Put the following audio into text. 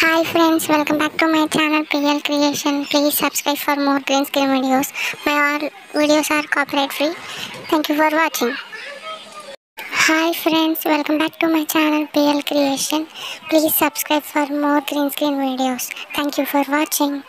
Hi friends, welcome back to my channel PL Creation. Please subscribe for more green screen videos. My all videos are copyright free. Thank you for watching. Hi friends, welcome back to my channel PL Creation. Please subscribe for more green screen videos. Thank you for watching.